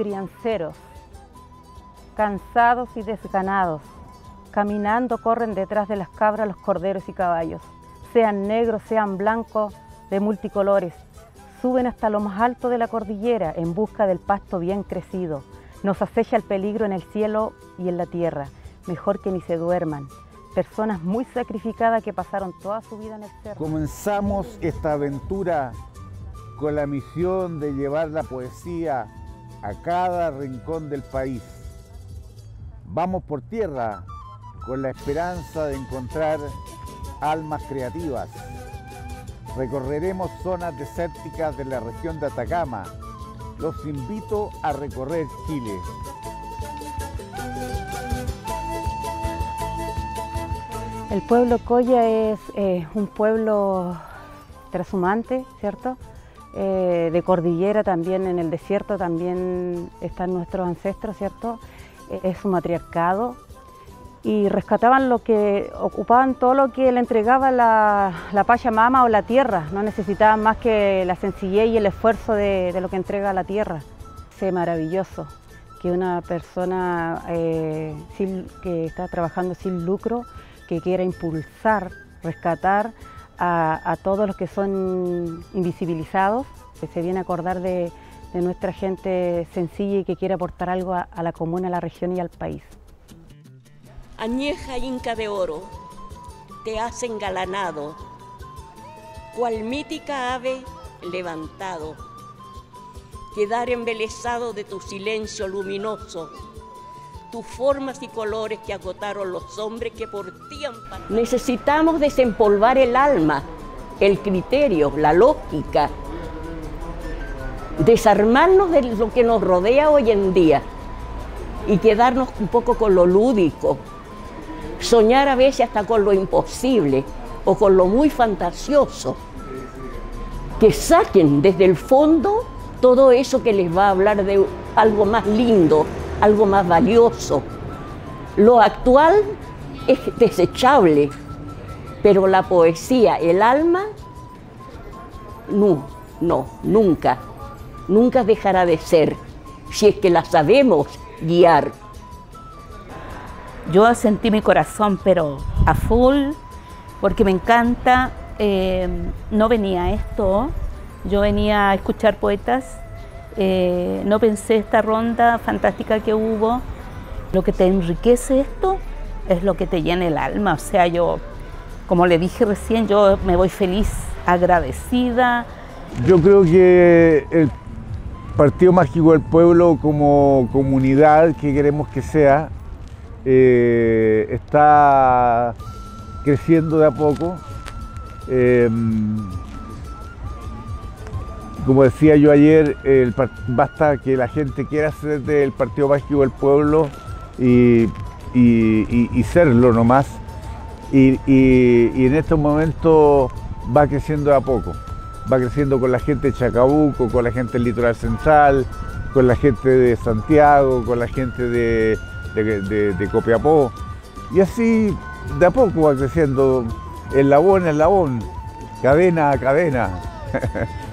crianceros, cansados y desganados, caminando corren detrás de las cabras los corderos y caballos, sean negros, sean blancos, de multicolores, suben hasta lo más alto de la cordillera en busca del pasto bien crecido, nos acecha el peligro en el cielo y en la tierra, mejor que ni se duerman, personas muy sacrificadas que pasaron toda su vida en el cerro. Comenzamos esta aventura con la misión de llevar la poesía a cada rincón del país. Vamos por tierra con la esperanza de encontrar almas creativas. Recorreremos zonas desérticas de la región de Atacama. Los invito a recorrer Chile. El pueblo Coya es eh, un pueblo trashumante, ¿cierto? Eh, de cordillera también, en el desierto también están nuestros ancestros, ¿cierto? Eh, es un matriarcado y rescataban lo que, ocupaban todo lo que le entregaba la, la Pachamama o la tierra, no necesitaban más que la sencillez y el esfuerzo de, de lo que entrega la tierra. Es maravilloso que una persona sin, que está trabajando sin lucro que quiera impulsar, rescatar a, todos los que son invisibilizados, que se viene a acordar de, de nuestra gente sencilla y que quiere aportar algo a, a, la comuna, a la región y al país. Añeja Inca de Oro, te has engalanado, cual mítica ave levantado, quedar embelesado de tu silencio luminoso tus formas y colores que agotaron los hombres que por ti Necesitamos desempolvar el alma, el criterio, la lógica, desarmarnos de lo que nos rodea hoy en día y quedarnos un poco con lo lúdico, soñar a veces hasta con lo imposible o con lo muy fantasioso, que saquen desde el fondo todo eso que les va a hablar de algo más lindo, algo más valioso. Lo actual es desechable, pero la poesía, el alma, no, no, nunca, nunca dejará de ser, si es que la sabemos guiar. Yo sentí mi corazón, pero a full, porque me encanta, eh, no venía esto, yo venía a escuchar poetas eh, no pensé esta ronda fantástica que hubo. Lo que te enriquece esto es lo que te llena el alma. O sea, yo, como le dije recién, yo me voy feliz, agradecida. Yo creo que el Partido Mágico del Pueblo como comunidad que queremos que sea, eh, está creciendo de a poco. Eh, como decía yo ayer, basta que la gente quiera ser del Partido Mágico del Pueblo y, serlo nomás. Y, en estos momentos va creciendo a poco. Va creciendo con la gente de Chacabuco, con la gente del Litoral Central, con la gente de Santiago, con la gente de, de, de Copiapó. Y así de a poco va creciendo, eslabón a eslabón, cadena a cadena.